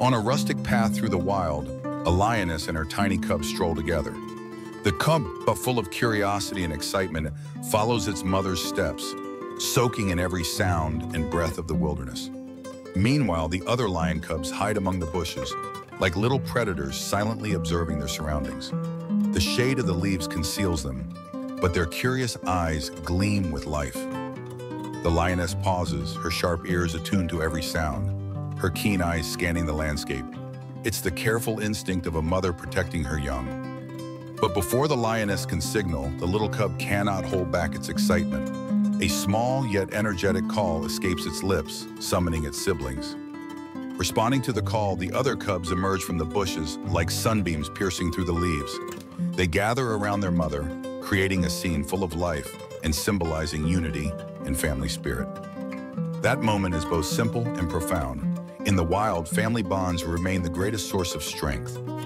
On a rustic path through the wild, a lioness and her tiny cub stroll together. The cub, but full of curiosity and excitement, follows its mother's steps, soaking in every sound and breath of the wilderness. Meanwhile, the other lion cubs hide among the bushes, like little predators silently observing their surroundings. The shade of the leaves conceals them, but their curious eyes gleam with life. The lioness pauses, her sharp ears attuned to every sound, her keen eyes scanning the landscape. It's the careful instinct of a mother protecting her young. But before the lioness can signal, the little cub cannot hold back its excitement. A small yet energetic call escapes its lips, summoning its siblings. Responding to the call, the other cubs emerge from the bushes like sunbeams piercing through the leaves. They gather around their mother, creating a scene full of life and symbolizing unity and family spirit. That moment is both simple and profound. In the wild, family bonds remain the greatest source of strength.